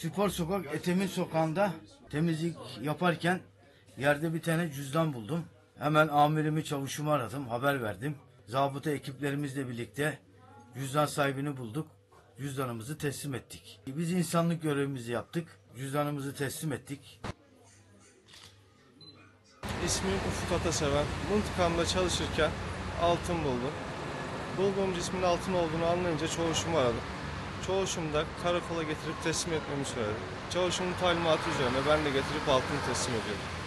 Spor Sokak Etemin Sokağı'nda temizlik yaparken yerde bir tane cüzdan buldum. Hemen amirimi çavuşumu aradım, haber verdim. Zabıta ekiplerimizle birlikte cüzdan sahibini bulduk. Cüzdanımızı teslim ettik. Biz insanlık görevimizi yaptık. Cüzdanımızı teslim ettik. İsmim Ufuk Ataseven. Mıntıkamda çalışırken altın buldum. Bulduğum cismin altın olduğunu anlayınca çavuşumu aradım. Çavuşum da karakola getirip teslim etmemi söyledi. Çavuşumun talimatı üzerine ben de getirip altını teslim ediyorum.